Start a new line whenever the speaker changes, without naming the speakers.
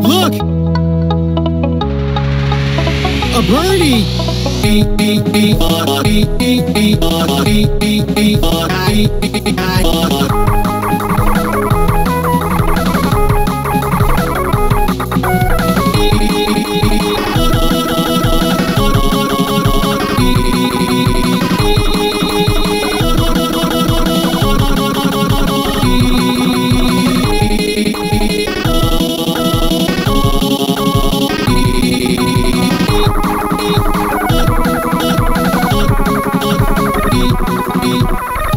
Look! A birdie! Boogie.